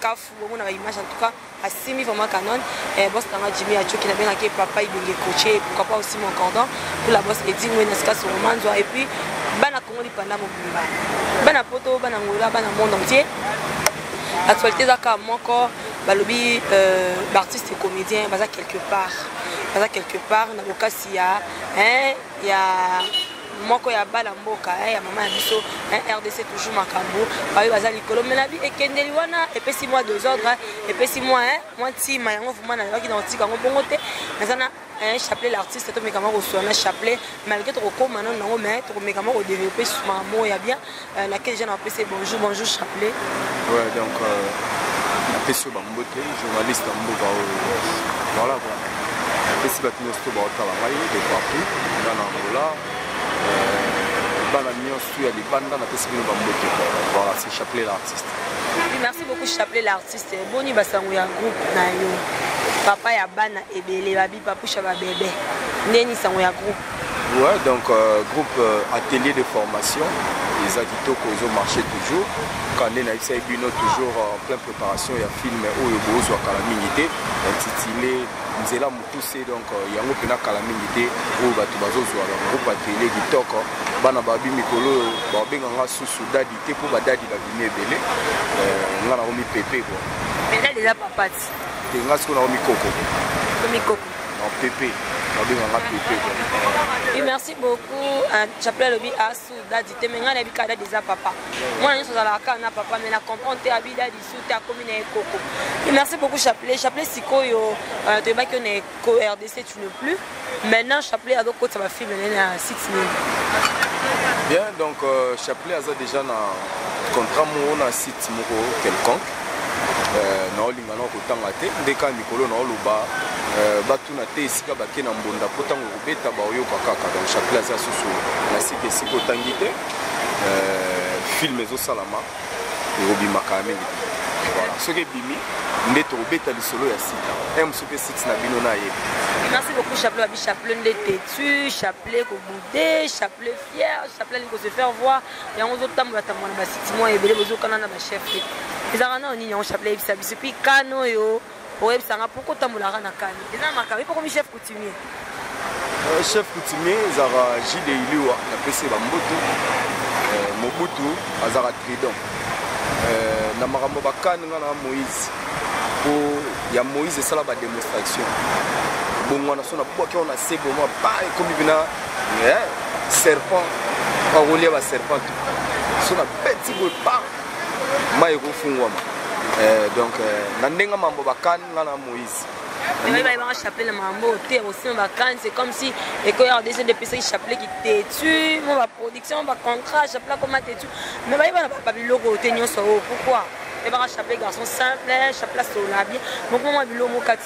kafu bomonaka image en tout cas asimbi vraiment canon eh, bos nanga jimi ya coki nabengaki papa ibenge coche pourquoi pas aussi mon cordon pour la bos edi ngwe na sika somanzwa et puis bana kongo lipanda mobimba bana poto bana ngola bana monde entier actualité eza kaka moko balobi euh, baartiste et comédien baza quelque part baza quelque part na bokasi ya ya moko ya bana mboka eh, ya mama ya biso eh, rdc toujours makambo bayo baza likolo me na bi ekendeli wana epesi mwa desordre eh, epesi mwa mwa ntima yango vraimen nayebaki na kotika yango bongo te naza na un chapelet l'artiste tomekama kosua na chapelet malgré tokokoma nano nango mais tokomekama kodeveloppe makambo ya bien Euh, laquelle jeune apesi bonjour bonjour chapelet ouais, donc euh, apesi yo bambote journaliste ya mboka oyo voilà quoi apesi bato nyonso to baotala ngai de partout nga na angola euh, bana nyonso ya libanda napesi bino bambote voilà c'est chapelet l'artiste merci beaucoup chapelet l'artiste boni basango ya groupe na yo papa ya bana ebele Papouche ba bebe nde ni sango ya groupe. Ouais donc euh, groupe euh, atelier de formation eza kitoko ezo marcher toujours kande na yebisaki bino toujours euh, en pleine préparation ya film oyo bozwa kala mingi te intitulé nzela mokuse donc euh, yango mpena kala mingi te oyo bato bazozwa na groupe atelier kitoko bana babi mikolo oyo babenga nga susu dadi te mpo badadi babimi ebele euh, nga nakomi pepe kua te nga sikoyo naomi koko omi koko na pepe babenga nga pepe oui merci beaucoup euh, chapelet alobi asu ah, dadi te me ngai nayebi kaka dadi eza papa mwana nyonso azalaka kaka na papa me na comprendre te abi dadi su te akomi na ye koko merci beaucoup chapelet chapelet sikoyo euh, toyebaki yo na ko rdc tu ne plus maintenant chapelet azokotisa bafilme naye na site nini bien donc euh, chapelet aza déjà na contrat moko na site moko quelconque euh, naolinga na kotanga te nde kaka mikolo naoloba euh, batuna te esika bake na mbonda mpo ntango kobeta baoyoka kaka donc chapelet aza susu na site esika otangi te euh, filme ezosalama ekobima kala mingi te voilà soki ebimi nde tokobeta lisolo ya sika m soki site na bino nayebi merci beaucoup chapelet babi chapelet nde têtu chapelet kobude chapelet fier chapelet alingi kose faire voir yango ozotambola tambola na basiti mwa ebele bozokana na bachef te ezalaka nao nini yango chapelet ayebisa biso mpi kano oyo oyebisa nga pourquoi otambolaka na kani eza na makambo ye pokomi chef coutumier euh, chef coutumier ezalaka jide iliwa napesi bamboto euh, mobutu azalaka tridon euh, na makambo bakani nga na moïse mpo ya moïse esala bademonstration bongwana so nabwaki wana se boma pa ekomi bina serpent akolia baserpent so nabeti boye pa mai ekofungwama eh, donc eh, na ndenge mambo bakani nga na moïse oyebi bayebanga chapelet na mambo te osima bakani c'est comme si ekoya rdc depesaki chapelet kitetu mo baproduction bacontrat chapelet akoma tetu me bayebana babiloko te nyonso oyo pourquoi oyebanga chapelet garçon simple chapelet asola bien mokomama biloko mokati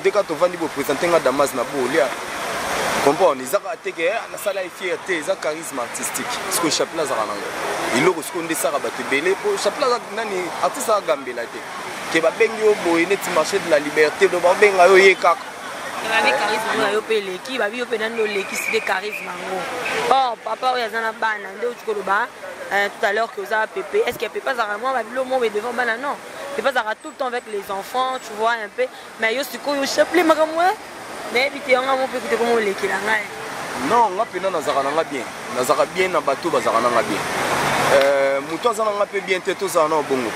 Nde kaka tovandi bo presenter nga Damas na bo lia. Comprendre eza kaka te ke eh, nasala ye fier te eza charisme artistique. Siko chapeau nazaka nango. Eloko siko nde saka bato ebele po chapeau aza nani artiste aza gambela te. Ke babengi yo boye neti marché de la liberté do babenga yo ye kaka. nani eh. charisme oyo yo mpe eleki babi yo mpe nani olekisi nde charisme yango or papa oyo aza na bana nde otikoloba euh, tout à l'heure que oza pepe est ce que pepe azalaka mwa babilo mobe devant bana non Depuis azalaka tout le temps avec les enfants, tu vois un peu. Mais yo sikoyo chapelet makambo hein. nayebi te yanga mo mpe kutu ekoma olekela ngai non nga mpena nazalaka na nga bien nazalaka bien na bato bazalaka na nga bien euh, moto aza na nga mpe bien te tozala na obongo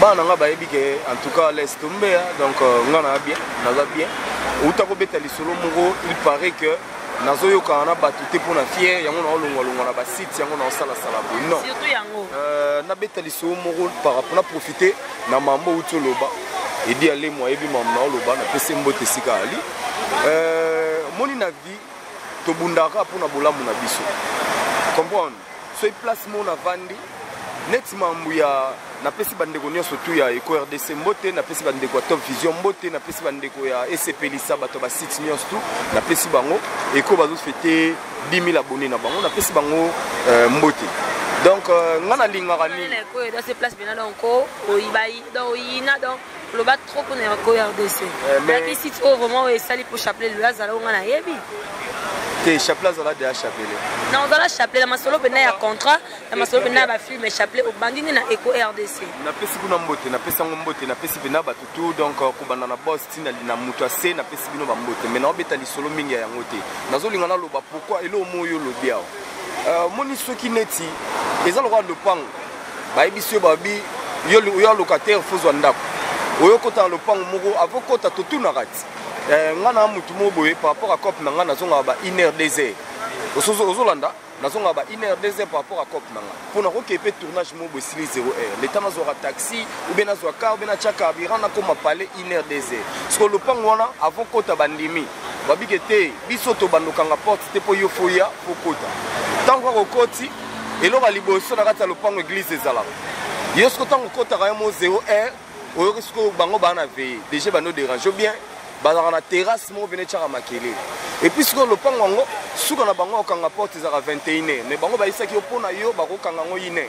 bana na nga bayebi ke en tout cas laisse tombe donc euh, nga na bien naza bien outa kobeta lisolo moko il paraît que nazo yokana na bato te mpo na fiere yango naolongwalongwa na basite yango naosalasala boye non euh, nabeta lisoo moko parapo na profite na mambo outi oloba edi alemo ayebi mambo naoloba napesi mbote esika ali euh, moni na vie tobundaka mpo na bolamu na biso comprendre soki place moko navandi neti mambo ya napesi bandeko nyonso tu ya eco rdc mbote napesi bandeko ya top vision mbote napesi bandeko ya esepelisa bato ya basite nyonso tu napesi bango eko bazofete 10 000 abonne na bango napesi bango euh, mbote donc euh, ngai nalingaka nini loba trop mpona ya ko rdc nayaki site oyo vraiment oyo esali mpo chapelet lola azala onga nayebi te chapelet azala deya chapelet na ozala chapelet na masolo mpenza ya contrat na masolo mpenza ya bafilme chapelet obandi nde na eco rdc napesi kuna mbote napesi yango mbote napesi mpenza bato tu donc euh, kobanda na bos ntina na moto ya se napesi bino bambote mai naobeta lisolo mingi ya yango te nazolinga naloba pourkui eloo moi yo olobi awa euh, moni soki neti eza lokola lopango bayebisi yo babi yo oya locataire fozwa ndako oyo kota na lopango moko avo kota totunaka ti eh, ngai na motu moko boye par rapport à cope na ngai nazongaka ba une heure deux heures ozolanda nazongaka ba une heure deux heures par rapport à cope na ngai mpo nakoki mpe tournage moko boye esili zero heure leta nazwaka taxi obe nazwa car obe natya carburant nakoma pale une heure deux heures siko lopango wana avant kota bandimi babike te biso tobandokanga porte te mpo yo foya fokota ntango kaka okoti eloko ya liboso na kati ya lopango eglise ezalaka yo siko ntango okotaka yo mo 0 1 oyoki sikoyo bango baa na veye deja bando derange bien bazalaka na terrasse moko pene etyaka makelele epuis sikoyo lopango yango suka na bango okanga porte ezalaka 21 heure mais bango bayisaki yo mpo na yo bakokanga yango ine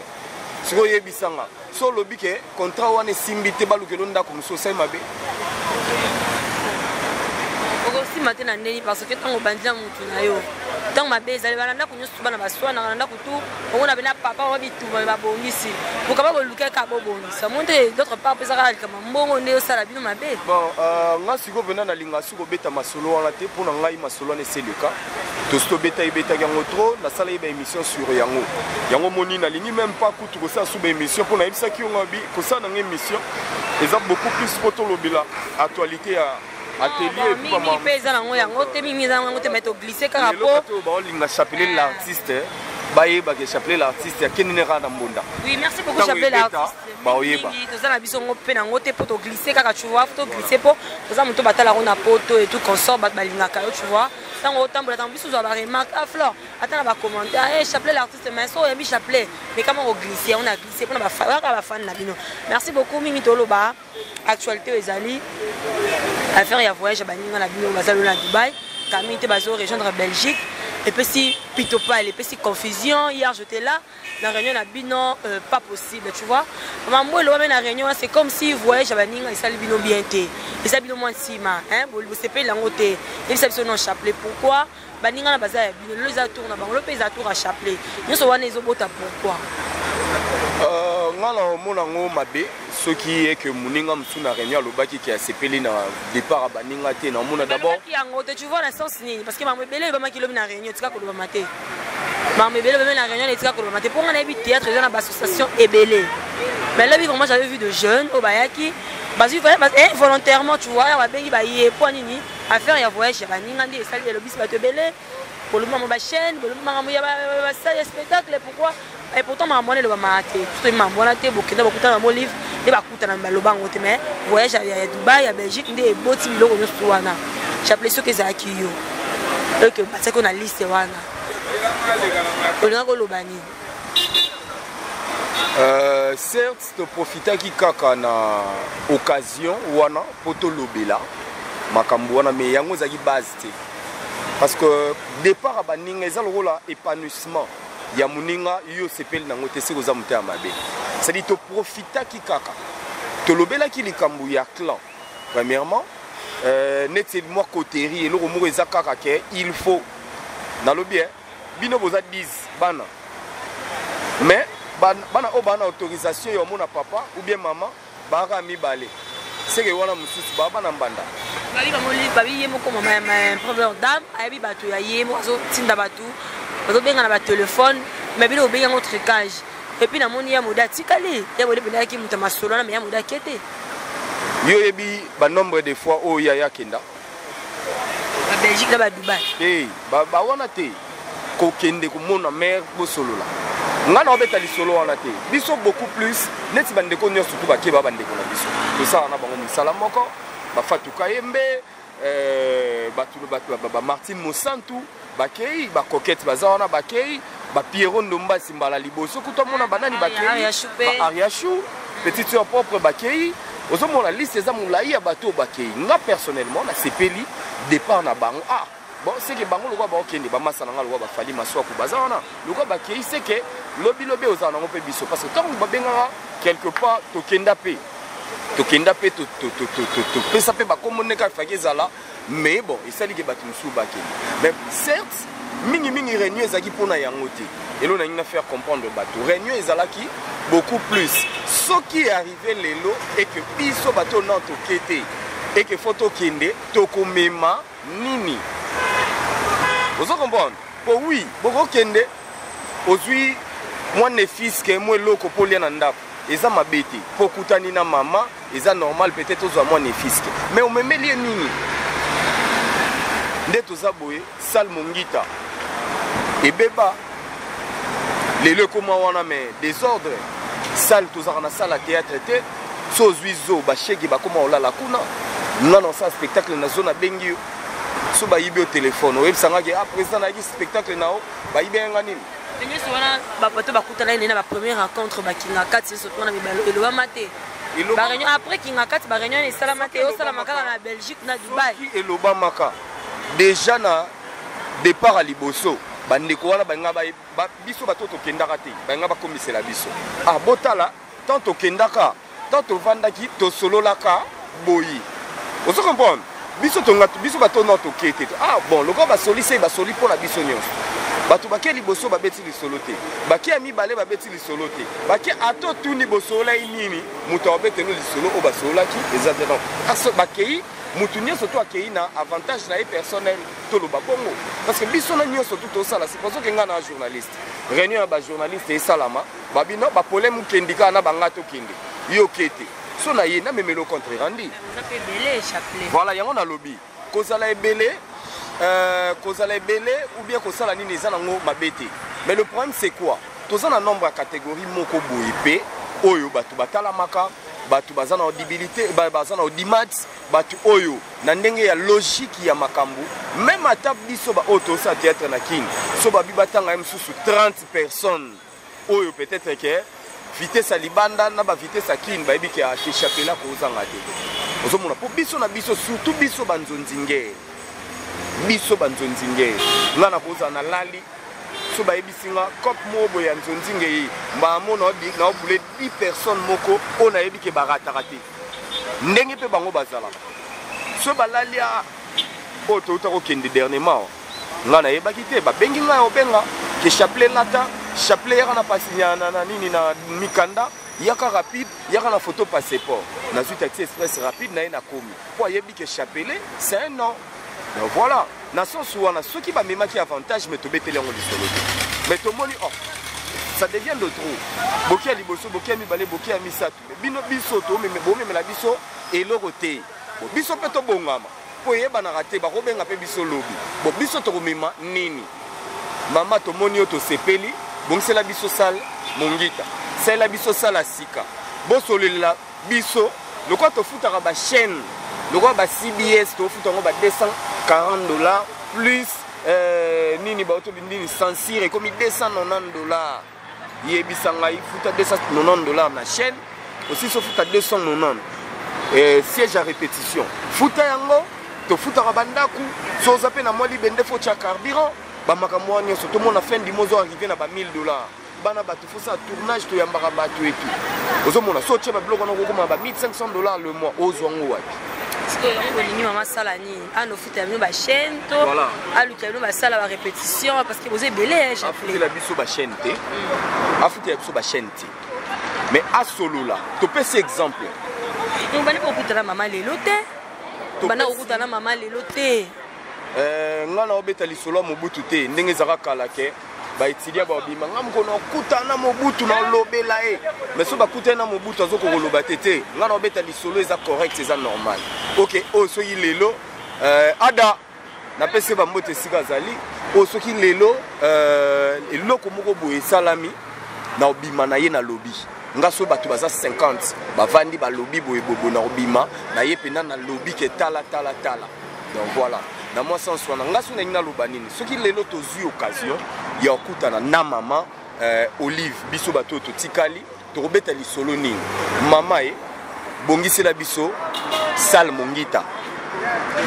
sikoyo oyebisanga so olobi ke contrat wana esimbi te balukela o ndako mosusu osali mabe okosima te na ndeni parce que ntango obandi na motu na yo ntango mabe ezali bana ndako nyonso bana baswanaka na ndako tu omona pena papa wa bituma babongisi bokaba bolukaka bobongisa mo nde d'autre part mpezaka likambo mbongo nde osala bino mabe bon euh, nga sikoyo mpena nalinga soki obeta masolo wana te mpo na ngai masolo wana eseleka tosi tobeta ebetaki yango trop nasala ye baémission sur yango yango moni nalingi meme pas kosala suba émission mpo nayebisaki yo ngabi kosala nanga émission eza beaucoup plus mpo tolobela actualité ya atelier mingi mpe eza nango yango te mingi eza nango te mai toglise kaka mpo baolinga chapelet eh. l'artiste bayeba ke chapelet l'artiste akendini kaka na mbonda oui merci beaucoup chapelet l'artiste baoyeba toza na biso ngo mpe nango te mpo toglise kaka tu vois toglise mpo toza moto batalako na poto et tout consort bato balingaka yo tu vois ntango otambola ntango biso ozwa baremarque a ah, flore ata na bacommentaire hey, eh, chapelet l'artiste mais so oyebi chapelet mais kama koglisse yango na glisse mpona oyaka bafani na bino merci beaucoup mingi toloba actualité oyo ezali affaire ya voyage ya baninga na bino baza lona na dubai camille te bazo rejoindre belgique epesi pitopale epesi confusion hier j'étais là na réunion na bino euh, pas possible tu vois mambo elobami na réunion c'est comme si voyage ya baninga esali bino bien te eza bino mwa nsima bosepeli yango te yebisa biso non chapelet pourquoi baninga na baza ya bino lelo eza tour na bango lelo mpe eza tour ya chapelet nyonso wana ezobota pourkui euh, ngai na omona yango mabe soki eke moninga mosusu na réunion alobaki ke asepeli na départ ya baninga te na omona d'abord yango te tu vois na sens nini parce que bango ebele ebamaki lobi na réunion tika kolobama te bango ebele bamai na réunion etika kolobama te mpo ngai nayebi théâtre eza na baassociation ebele mais lobi vraiment j'avais vu de jeunes oyo bayaki bazwi eh, volontairement tu vois ya babengi baye mpo nini affaire ya voyage ya baninga nde esali elobisi bato ebele bolobi mamo bachaîne bolobi makambo ya basali ya spectacle pourquoi et pourtant makambo wana elobamaka te soki makambo wana te bokenda bokutana bango livre nde bakutana baloba yango te mais voyage ya dubai ya belgique nde eboti biloko nyonso wana chaple soki ezalaki yo oke batiaki yo na liste wana olingaki oloba nini Euh, certes toprofitaki kaka na occasion wana mpo tolobela makambo wana mais yango ezalaki base te parce que départ ya baninga eza lokola épanouissement ya moninga yo osepeli nango te soki oza motema mabe cestadi toprofitaki kaka tolobelaki likambo ya clan premièrement euh, neti mwa coterie eloko moko eza kaka ke il faut nalobi eh, bino boza 10 bana mais bana oyo bana autorisation ya omona papa ou bien mama baaka mibale seke wana mosusu baa bana mbanda babi ye moko mama ya première dame ayebi bato ya ye moko azotinda bato bazobenga na batelefone mais bino bobengi yango tricage epuis namoni ya mode atikali ya mode pendaki moto ya masolo wana me ya mode ake te yo oyebi banombre de fois oyo yaya akenda ba belgique na ba dubai hey, bawana te kokende komona mare bosolola ngai naobeta lisolo wana te biso beaucoup plus neti bandeko nyonso tu bakeba bandeko na biso tosala na bango mosala moko bafatuka ye mbe euh, bamartine mosantu Bakeyi ba coquette baza wana bakeyi ba Pierrot Ndombasi mbala liboso kutu amona banani bakeyi ba Ariachou petite sœur propre bakeyi ozomona liste eza molai ya bato oyo bakeyi nga personnellement nasepeli départ na bango ah bon seke bango lokola baokende bamasa na nga lokola bafali maswaku baza wana lokola bakeyi seke lobilobi ozala nango mpe biso parce que ntango babengaka quelque part tokenda mpe tokenda mpe topesa mpe bakombo ndenge kaka faki ezala mais bon esali ke bato mosusu bakende mais certes mingimingi réunion ezalaki mpona yango te elo nalingi na faire comprendre bato réunion ezalaki beaucoup plus soki arrive lelo eke biso bato oyo nao toke te eke fo tokende tokomema nini ozo comprendre po oui bokokende ozwi mwa nefiske mwa eloko mpo olia na ndako eza mabe te mpo okutani na mama eza normal peut-être ozwa mwa nefiske mais omemeli ye nini nde toza boye sale mongita ebeba lelo ekoma wana mais desordre sale tozalaka na sale ya théâtre te so ozwi zo bashege bakoma olala kuna nga na osala spectacle na zo nabengi yo so bayibi yo telefone oyebisangaki ah président nayaki spectacle na yo bayibeli nga nini nyonso wana bato bakutana ene na bapremier rencontre bakinga kati nyonso wana mibalo elobama te bareunion après kinga kati bareunion esalama te osalama kaka na belgique na dubai elobamaka déjà na départ ya liboso bandeko wana balinga biso bato tokendaka te balinga bakomisela biso ah botala Tant tokendaka, tant tovandaki, tosololaka boye. Ozo comprendre? Biso tonga biso bato no toke te. Ah bon, lokola basolisi ye basoli mpo na biso nyonso. Bato bake liboso babeti lisolo te. Bake ya mibale babeti lisolo te. Bake ato tuni bosololaki nini? Moto abetelo lisolo oyo basololaki eza te donc. Aso bakei moto nyonso to akei na avantage na ye personnel toloba bongo parce que biso na nyonso tu tosala se pozoke ngai na journaliste réunion ya bajournaliste esalama Babi non ba problème okendi kaka na banga tokende yo oke te so na ye namemelo contre randi voilà yango nalobi kozala ebele euh, kozala ebele ou bien kosala nini eza nango mabe te mais le problème c'est quoi toza na nombre ya catégorie moko boye mpe oyo bato batalamaka bato baza na audibilité baza na audimat bato oyo na ndenge ya logike ya makambo meme ata biso baoyo tosala theatre na kini so babi batanga ye mosusu 30 personnes oyo peut-être que vitesse ya libanda na ba vitesse ya kin bayebi ke achechapela kozanga te ozomona mpo biso na biso surtout biso banzonzingee biso banzonzingee nga nakozala nalali so bayebisi nga cop moko boye ya nzonzingei mbala mo naobule 10 personne moko oyo nayebi ke barataka te ndenge mpe bango bazalaka so balali oyo touta kokende dernièrement nga nayebaki te babengi ngai obenga ke chapelet lata chapelet yaka na pasi na, na, na nini na mikanda yaka rapide yaka na photo passeport nazwi taxi express rapide naye nakomi mpo ayebi ke chapelet c'est un nom donc voilà na sens wana soki bamemaki avantage me tobeteli yango lisolo te me tomoni oh ça devient de trop bokia liboso bokia mibale bokia misato bino biso bomemela biso eloko te bo biso mpe tobongama mpo eyebanaka te bakobenga mpe biso lobi bo biso tokomema nini mama tomoni yo tosepeli bongisela biso sale mongita salela biso sala sika bosololela biso lokola tofutaka bachaîne lokola ba cbs tofuta yango ba 240 dollars plus euh, nini baotobi nini censure ekomi 290 dollars yebisa ngai futa 290 dollars na chaîne osisi ofuta 290 eh, siège ya répétition futa yango tofutaka bandako so oza mpe na mwa libende fo tya carburant bamakambo wana nyonso tomona fin du mois ozo arrive na ba 1000 dollars bana bato fosala tournage toyambaka bato etu ozomona so otye babiloko wana okokoma ba 1500 dollars le mois ozwa ngo wapi aluta bino ba chaîne to aluta bino basala ba répétition parce que boza ebele hein, afutela biso ba chaîne te mm. afutela biso ba chaîne te mais asolola topesi exemple donc bandi kokutana mama lelo te banda kokutana mama lelo te eh, ngai na obeta lisolo ya mobutu te ndenge ezalaka kala ke baetidia babima nga moko nakuta na mobutu nalobela ye mais soki bakutani na mobutu azo kokoloba te te nga naobeta lisolo eza correct eza normal ok oyo oh, soki lelo euh, ada napesi bambote esika azali oyo oh, soki lelo euh, eloko moko boye esalami na obima na ye nalobi nga so bato baza 50 bavandi balobi boye bobo na obima na ye mpena nalobi ke tala tala tala donc voilà na mwa sens wana nga soki nalingi naloba nini soki lelo tozwi occasion ya kokutana na mama euh, olive biso bato oyo totikali tokobeta lisolo nini mama ye bongisela biso sale mongita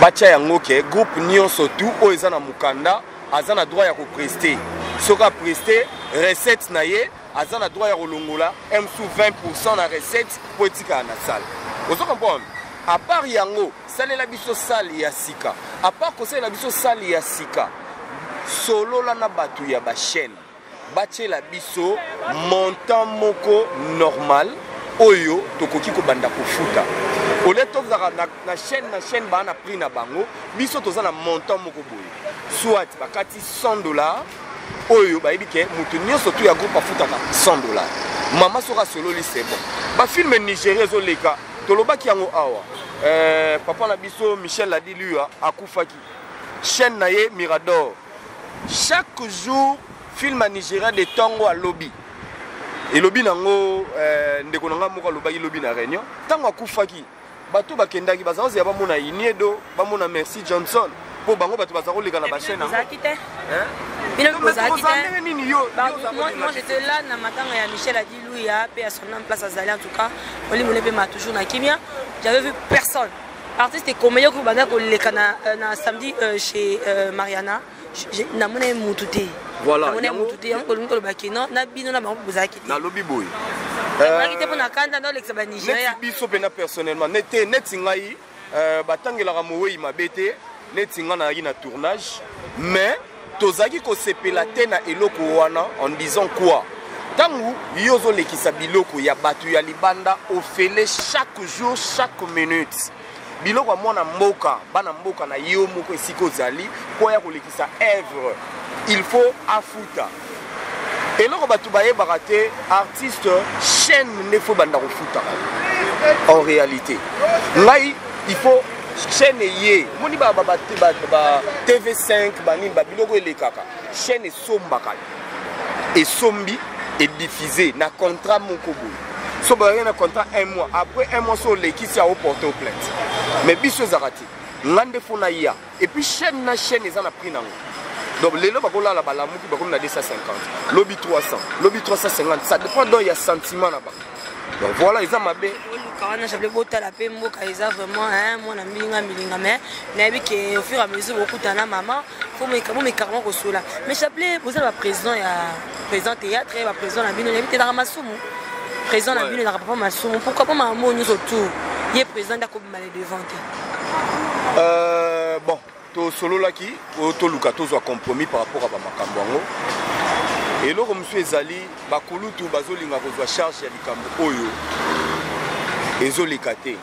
batya yango ke groupe nyonso tu oyo eza na mokanda aza na droit ya kopreste soki apreste recette na ye aza na droit ya kolongola msu 20 na recette mpo etikala na sale ozo comprendre apart yango Salela biso salle ya sika. A part kosalela biso salle ya sika, solola na bato ya ba chaîne batiela biso montant moko normal oyo tokoki kobanda kofuta ole tozalaka na, na chaîne na chaîne baa na prix na bango biso toza na montant moko boye soit bakati 100 dollars oyo bayebi ke moto nyonso tu ya groupe afutaka 100 dollars mama soki asololi c'est bon bafilme nigeria ezoleka tolobaki yango awa eh, papa na biso michel ladi lua akufaki chaîne na ye mirador chaque jour film ya nigeria de tongo alobi elobi nango eh, ndeko na ngai moko alobaki lobi na réunion ntango akufaki bato bakendaki baza kozela bamona iniedo bamona merci johnson mpo bango bato baza koleka na bachaine yango ndenge nini yo Alléluia, paix à son âme, place à Zali en tout cas. Oli Moulé Bema toujours na Kimia. J'avais vu personne. Artiste et comédien qui banda ko leka na euh, na samedi euh, chez euh, Mariana. Na mona mutu te. Voilà. Na mona mutu te. Yango lingo ba ke non na bino na bango bozaki te. Na lobi boy. Euh, te pona kanda na lekisa ba Nigeria. Biso pena personnellement nete neti ngai Euh, batangelaka mowei mabe te neti ngai nayaki na tournage mais tozalaki kosepela te na eloko wana en disant quoi ntango yo ozolekisa biloko ya bato ya libanda ofele chaque jour chaque minute biloko ya mwana mboka bana mboka na yo moko esika ozali mpo ya kolekisa evre il faut afuta eloko bato bayebaka te artiste chaîne nde fo ebanda kofutaka en réalité ngai il faut chaîne eye omoni tv 5 banini babiloko elekaka chaîne esombaka esombi ediffuse na contrat moko boye so bayaki na contrat un mois après un mois so olekisi ao porte au plainte mais biso ezaka te ngai nde fo naya Et puis chaîne na chaîne eza na prix nango. Donc lelo bakolala balamuki bakomi na 250, lobi 300, lobi 350, ça dépend donc ya sentiment na bango. Donc voilà, eza mabe. Oluka wana j'avais botala pe mboka eza vraiment hein mwana mbinga milinga mais nayebi que au fur et à mesure bokutana maman faut me kamo me karma ko sola. Mais chapelet boza ba président ya président théâtre ba président na bino nayebi te na masumu. Président na bino na papa masumu pourquoi pas maman nyoso tout. Ye président ndako devant te euh, bon tosololaki oyo toluka tozwa compromis par rapport ya bamakambo yango eloko mosusu ezali bakulutu bazolinga kozwa charge ya likambo oyo ezoleka te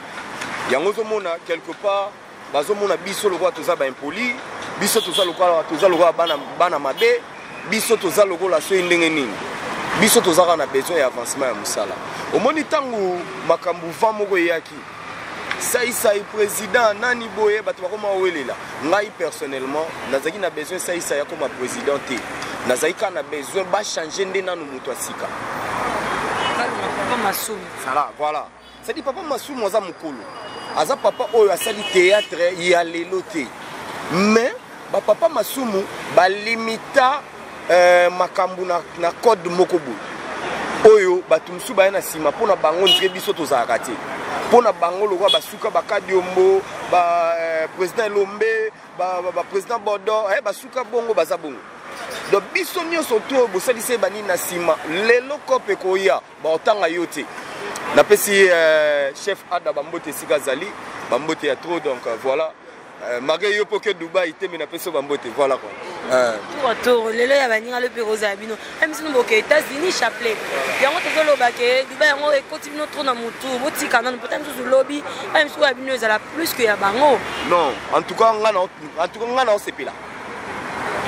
yango ozomona quelque part bazomona biso lokola toza baimpoli biso toza lokola toza lokola bana, bana mabe biso toza lokola soki ndenge nini biso tozaka na besoin ya avancement ya mosala omoni ntango makambo va moko eyaki saisai président nani boye bato bakoma owelela ngai personnellement nazalaki na besoin saisai akoma président te nazalaki kaka na besoin bachange nde nanu moto ya sika voilà cetadi papa masumu aza mokolo aza papa oyo asali théâtre ya lelo te mais bapapa masumu balimita eh, makambo na, na code moko boye oyo bato mosusu baya na nsima mpo na bango ndike biso tozalaka te mpo na bango lokola basuka bakadiombo baprésident eh, elombe baprésident ba, ba bodo eh, basuka bongo baza bongo donc biso nyonso to bosalisi ebanini na nsima lelo kope ekoya baotanga yo te napesi eh, chef ada bambote esika azali bambote ya trop donc euh, voilà Euh, Marie yo poke Dubai te mais na peso ba mbote voilà quoi. Euh. Tour tour lelo ya baninga le piro za bino. Même si nous boke États-Unis chapelet. Yango tozo loba ke Dubai yango ekoti bino trop na mutu. Botika nanu peut-être nous lobi même si ya bino ezala plus que ya bango. Non, en tout cas nga na en tout cas nga na osepela.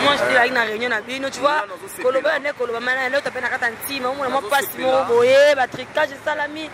moi je dilaki na réunion na bino tu vois koloba nde koloba mana leo tapena kata ntima omona mwa mpasi moko boye batricage esalami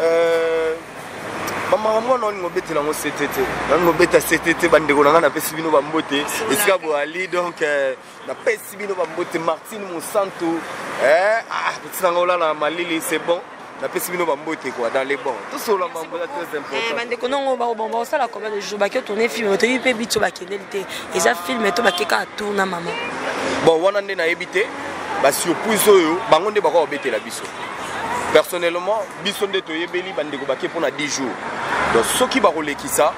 Euh, bamaka mwana waninga obetela yango sete te naninga obeta sete te bandeko na ngai napesi bino bambote esika boali donc euh, napesi bino bambote martine mosantu eh, ah, petit na ngai olala na malili c'est bon napesi bino bambote kua dans les bon tosolola mambo eza très important eh, bandeko nongo bakosala combien de jour baki otourne film toyebi mpe bitso bakendeli te eza film to bake kaka tour na mama bon wana nde nayebi te basurprise oyo bango nde bakoka kobetela biso biso personnellement biso nde toyebeli bandeko bake mpona 10 jours donc soki bakolekisa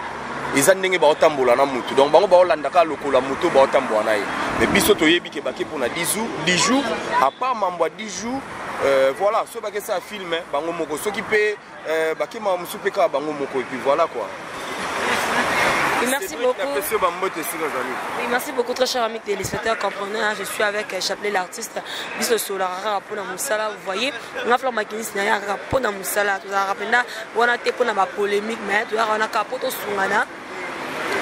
eza ndenge baotambola na motu donc bango baolandaka lokola moto baotambola na ye mais biso toyebi ke bake mpona 10 jours 10 jours apart mambo ya 10 jours euh, voilà soki bakesala filme bango moko soki mpe Eh, bakima ba mosusu mpe kaka bango moko epuis voilà quoi Merci beaucoup. Oui, merci beaucoup, très cher ami téléspectateur, comprenez, hein, je suis avec euh, Chapelet l'artiste, biso solarara pona musala, vous voyez, on a fait makinis na ya pona musala, tout ça rapenda, on a été pona ma polémique, mais tout ça on a capoté sungana.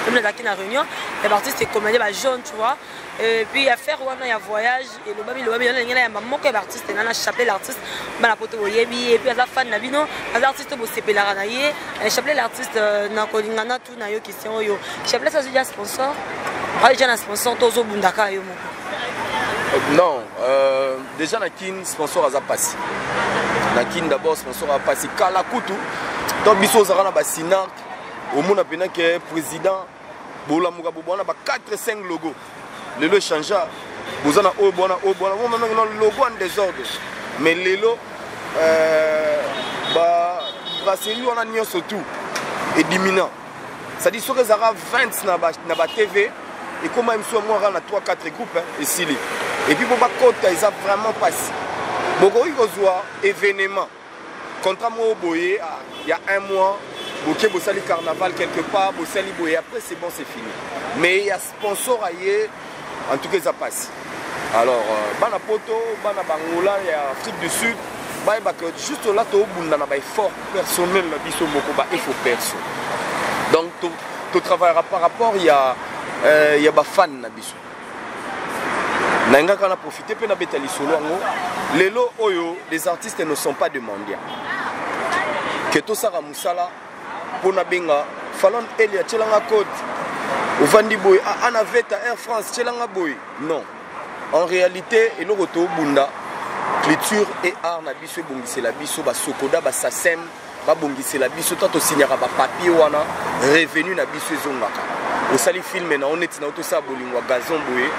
Comme les acquis na réunion, les artistes et comédiens, bah jaune, tu vois. Et puis il y a faire on a voyage. elobami elobami yana ndenge nayamba moko ya baartiste nga na chapelet l'artiste bana poto boyebi ye epuis aza fan na bino aza artiste oyo bosepelaka na ye eh, chapelet l'artiste euh, na kolinga na tu na yo question oyo chapelet azwi ja sponsor aja na sponsor to ozobundaka yo moko euh, non euh, déjà na kin sponsor aza pasi na kin d'abord sponsor aza pasi kala kutu to biso ozalaka na basinac omona mpena ke président bolamuka bobo wana ba 4 5 logo lelo echangea boza na oyo bwana oyo bwana omona na logo en désordre mais lelo euh, ba brasserie wana nyonso tout edimina c'est-à-dire soki ezalaka 20 na ba, na ba tv ekoma misu yango kaka na 3 4 groupe esili epuis mpo bakota eza vraiment mpasi bokoki kozwa événement Contrat moko boye ah, ya un mois boke bosali carnaval quelque part bosali boye après c'est bon c'est fini mais ya sponsor aye en tout cas eza mpasi alors euh, bana poto bana bangola ya afrique du sud bayebaka juste ola tobunda na baeffort personnel na biso moko baeffort perso donc totravaillera par rapport ya, euh, ya bafane na biso nalinga kaka na profite mpe nabeta lisolo yango lelo oyo les artistes ne sont pas de mendiant ke tosaka mosala mpo nabenga falon eli atyelanga code ovandi boye ah, ana veta air france tyelanga boye non en réalité eloko tobunda culture et art na biso ebongisela biso basokoda basasem babongisela biso to tosinyaka bapapie wana revenu na biso ezongaka osali filme na yo neti na yo tosala bolingo ya gazon boye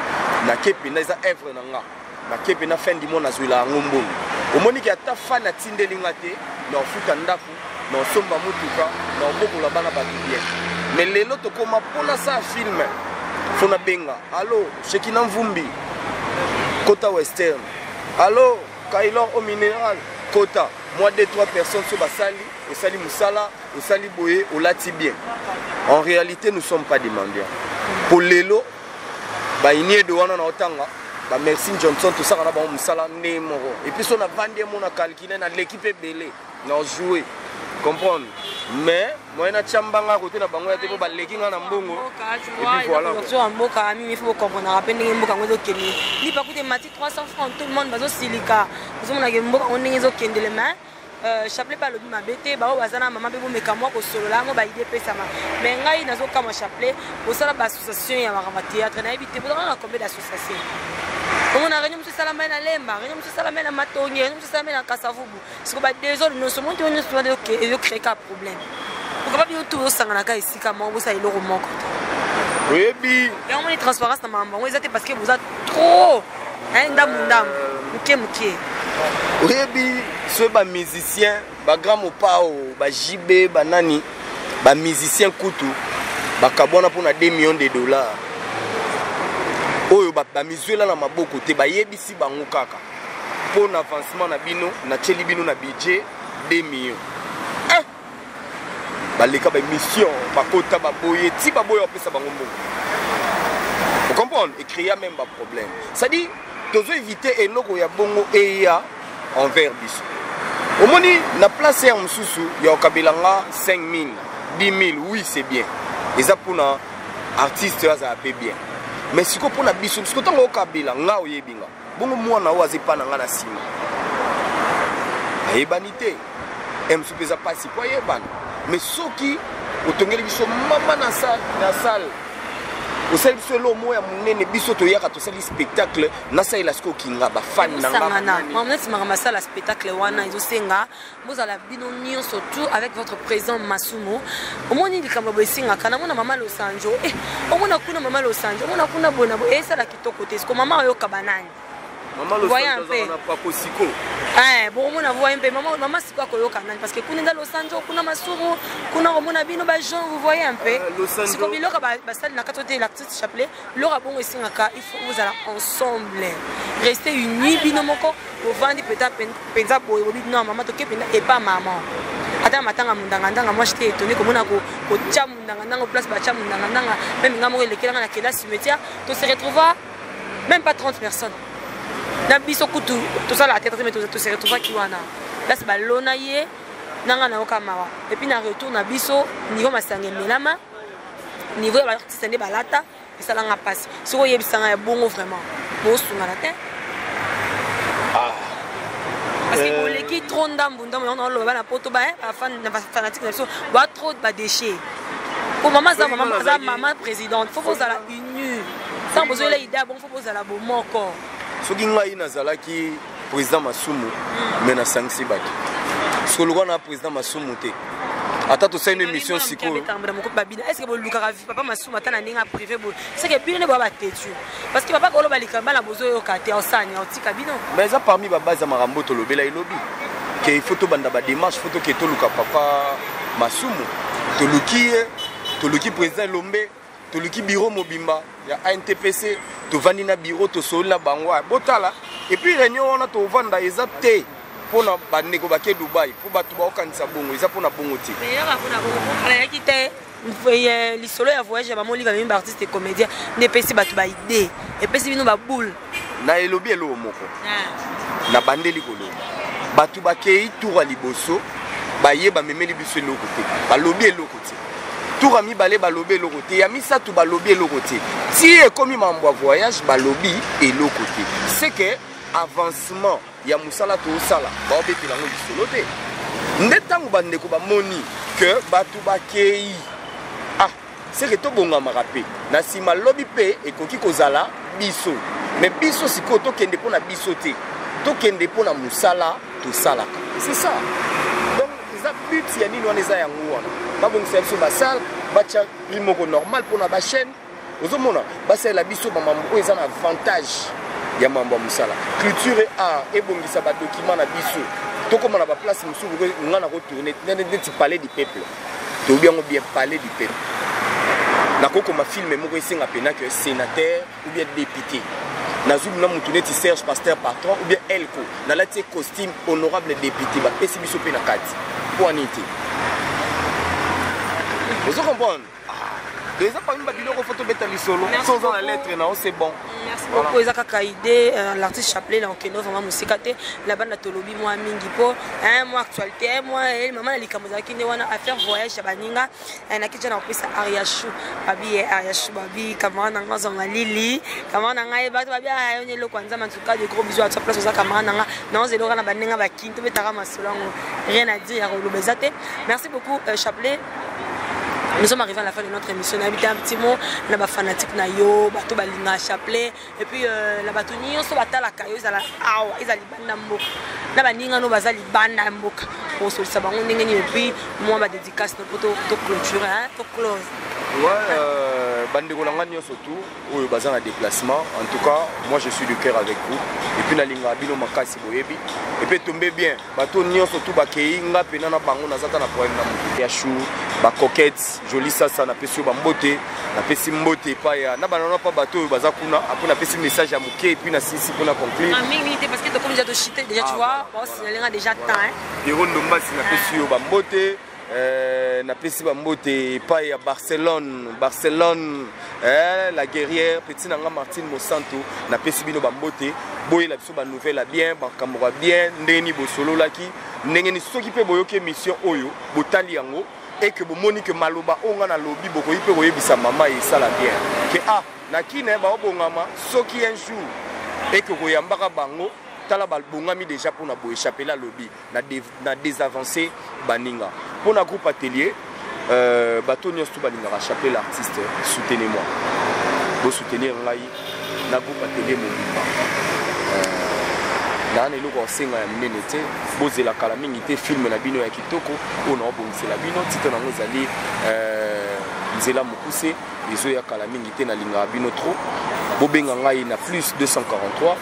nake mpenza eza evre na nga nake mpenza fin du mois nazwela yango mbongo omoni ke ata fani atindeli nga te na ofuta ndako na osomba motuka na obokola bana bato bien me lelo tokoma mpo nasala filme mpo nabenga alo shekina mvumbi kota western alo Kailor au mineral kota mwa 2 3 personnes so basali osali mosala osali boye olati bien en réalité nous sommes pas des mendiants mpo lelo bainiede wana na otanga bamercin johnson tosaka na bango mosala ndenge moko epuis so na vandi emo na calcule naleki mpe ebele na joue comprendre mais moyen natya mbanga kote na bango ya te mpo baleki ngai na mbongo epivoilaa mboka mimi fo bokomprenaka mpe ndenge mboka yango ezokende lipa kute mati 300 franc tout le monde bazosilika ozomonake mboka yango ndenge ezokendele mais Euh, chapelet mpe alobi mabe te baoyo baza na mama mpe bomeka mwa kosolola yango baide epesama mai ngai nazokamwa chapelet kosala baassociation ya makambo ya théâtre nayebi te bozalaka na combien d'association omona réunion mosusu esalama ye na lemba réunion mosusu esalama ye na matongi réunion mosusu esalama ye na kasavubu siko ba desordre nyonso moto nyonso tuna ezo créer ka problème okaba bino tout osangana ka esika moko bosala eloko moko te oyebi yango moni transparence na makambo yango eza te parce que boza trop ndambu ndambu euh, moke moke oyebi soki bamusicien bagrand mopao bajb banani bamusicien kutu bakabwana mpo na 2 million de dollar oyo bamizuela na maboko te bayebisi bango kaka mpo na avancement na bino natyeli bino na budget 2 millions eh! baleka baémission bakota baboye ti baboye bapesa bango mbongo ocomprendre ecréa même baproblème cestadire tozo évite eloko ya bongo eya envers biso omoni na place ya mosusu ya okabela nga 5000 10000 oui c'est bien eza mpona artiste azala mpe bien mais sikoyo mpona biso sikoyo ntango okabela nga oyebi nga bongo mwana oyo aza epa na ngai na nsima ayebani te msu mpe eza mpasi mpo ayebana mais soki otongeli biso mama na salle na salle osali biso elo moko ya monene biso toyaka tosali spectacle nasalela sikoyo kinga bafani na nga makambo ya masala spectacle wana ezosenga bozala bino nyonso tout avec votre président masumu omoni likambo boye esengaka namona mama losanjo eh, omona kuna mama losanjo omona kuna boye na boye esala kitoko te siko mama oyoka banani voya mpe eh, bokomona voye mpe mama siko akoyoka nani parce que kuna eza losanjo kuna masumu kuna komona bino bajean vous voye mpe euh, siko biloko basali na kati ote lactis chapelet loka bongo esengaka il faut ozala ensemble reste uni bino moko bovandi mpenza mpenza boye bobi no mama toke mpenza epa mama ata na matanga mondangandanga moi jete etone komona kotya mondangandanga place batya mondangandanga meme nga moko elekelanga na kelasi metia to se retrouva même pas 30 personnes na biso kutu tosalaka teatre me to se retrouvaki wana place balona ye nanga nayoka mawa epuis na retour na biso niveau masanga emelama niveau ya baartiste nde balata esala nga mpasi soki oyebisa nga ya bongo vraiment bosungana te ah. parce que euh. boleki trop ndambu ndambu yango naoloba bana poto ba eh, fanatique na biso ba trop badéchet po mama aza mama présidente fo kozala unie ntango bozoyela ida bongo fo bozala bomoko soki ngai nazalaki president masumu me nasangisi bato soko lokola na president masumu te ata tosali no émission sikoyo estce bolukaka papa masumu ata na ndenge ya privé boye seke bino nde boya batetu parce que papa koloba likambo bana bozoyoka te osani otika bino mais eza parmi babase ya makambo tolobela elobi ke il faut tobanda badémarche faut toke toluka papa masumu toluki ye toluki président elombe toluki biro mobimba ya antpc tovandi na biro tosoli na bango ah, botala epuis réunion wana tovanda eza te mpo na bandeko bake dubai mpo bato baokanisa bongo eza mpo na bongo te alayaki te lisolo ya voyage ya bamolika mimi baartiste comédien nde epesi bato baide epesi bino baboule na elobi eloko moko ah. na bandeli koloba bato bakei tour ya liboso baye bamemeli biso eloko te balobi eloko te tour ya mibale balobi eloko te ya misato balobi eloko te ti ekomi mambo ya voyage balobi eloko te seke avancement ya mosala tosala baobetela yango lisolo te nde ntango bandeko bamoni ke bato bakei ah Seke tobongamaka mpe na nsima lobi mpe ekoki kozala biso. Me biso sikoyo tokende mpo na biso te, tokende mpo na mosala tosalaka. C'est ça. Donc eza but ya nini wana eza yango wana babongisa biso basale batya prix moko normal mpo na bachaîne ozomona basalela biso bamambo oyo eza na avantage ya mambo ya mosala culture art ebongisa badokima na biso tokóma na baplace mosusu ngai nakotourne neti palais du peuple toyebi yango bien palais du peuple nakokoma filme moko esenga mpena ke sénateur ou bien député nazwi na motu neti serge pasteur patron ou bien elco nalati ye costume honorable député bapesi biso mpe na kati mpo ani te ozo comprendre ah, eza pami babiloko fo tobeta lisolo soza na lettre nao c'est bon merci beaucoup eza kaka idée euh, l'artiste chapelet na okendo vraiment mosika te labanda tolobi mwa mingi mpo mwa actualité eh, mwa eh, mama na likambo ezalaki nde wana affaire voyage ya baninga eh, nakitya na kopesa ariachou babi ye ariachou babi kamara na nga azonga lili kamara na ngai bato babi ah, ayoni eloko ya nzambe antuka de gros bisous atua place oza kamara na nga naoza eloko na baninga bakini tobetaka masolo yango rien à dire ya koloba eza te merci beaucoup euh, chapelet nous sommes arrivés à la fin de notre émission nayebi te un petit mot na bafanatique na yo bato balinga chapelet epuis euh, na bato nyonso batalaka yo ezala awa eza libanda na mboka na baninga no baza libanda ya mboka osolisa bango ndenge nini epuis mwa badédicace no mpo toclôture to close euh, bandeko na ngai nyonso tout oyo baza na déplacement en tout cas moi je suis du cœur avec vous epuis nalingaka bino makasi boyebi epuis tombe bien bato nyonso tu bakei nga mpena na bango naza ata na problème na moto ya chou bacoquete joli sasa napesi yo bambote napesi mbote epai ya na banana mpa bato oyo baza kuna apres napesi message ya moke epuis nasilisi mpona conclure ah, mingi te parce que tokomi deja toshite deja tu ah, vois baosignale nga deja temps pierondo mbasi napesi yo bambote Euh, napesi bambote epai ya barcelone barcelone eh, la guerrière petit na nga martine mosantu napesi bino bambote boyela biso banouvelle ya bien makambo ya bien ndenge nini bosololaki ndenge nini soki mpe boyoki émission oyo botali yango eke bomoni ke maloba oyo ngai nalobi bokoki mpe koyebisa mama esala bien ke ah na kine baobongama soki un jour eke koyambaka bango tala babongami deja mpona boechapela lobi na, de, na desavancer baninga mpo na groupe atelier euh, bato nyonso to balingaka chape l'artiste soutenez moi bosoutenir ngai na groupe atelier mobimba euh, naa na eloko asenga ya minene te bozela kala mingi te filme na bino ya kitoko oyo naobongisela bino titre nango ezali euh, nzela mokuse ezoya kala mingi te nalingaka bino trop bobenga ngai na plus 243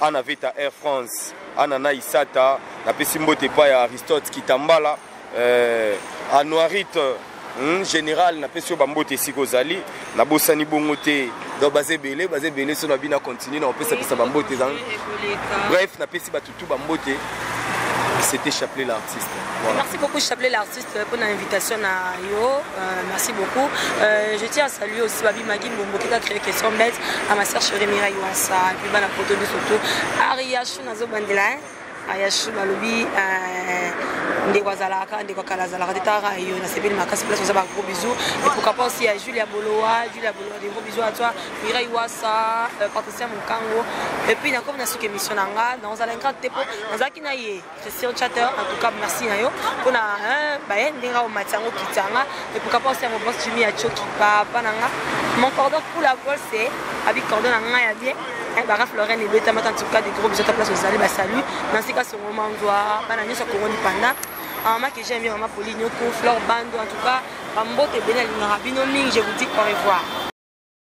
Ana Veta Air France, Ana na Isata, napesi mbote epai ya Aristote Kitambala, eh, Anuarit hmm, général napesi yo bambote esika ozali nabosani bongo te donc baza ebele baza ebele so na bino acontinue na kopesapesa bambote eza bref napesi bato tu bambote c'était chapelet l'artiste voilà. merci beaucoup chapelet l'artiste Euh, pour l'invitation à yo euh, merci beaucoup euh, je tiens à saluer aussi babi magi mbombo qui a créé question bête à ma sœur chérie Mira Yuansa et puis bana poto biso tout Ariachou nazo bandela hein Ariachou balobi euh, ndeko azalaka ndeko akala azalaka te tara yo nasepeli makasi place oza bagros bisous et pourquoi pas aussi ya julia bolowa julia bolowa de gros bisous à toi mira iwasa euh, patricia mokango et puis nakomi na suki émission na nga naozala ingrate te mpo nazalaki na ye Christian Chatter, en tout cas, merci na yo. Pona hein, ba hein, ndinga o matango kitanga et pourquoi pas c'est mon boss Jimmy a choki papa nanga. Mon cordon pour la goal c'est avec cordon nanga ya bien. Hein, bara Florent et Beta en tout cas des gros bisous à ta place aux allez ba salut. Dans ces cas ce moment on doit bana nyoso ko ngoni panda. Maman que j'aime bien maman Pauline Yoko, Flore Bando en tout cas, ba mbote bena lingara bino mingi, je vous dis au revoir.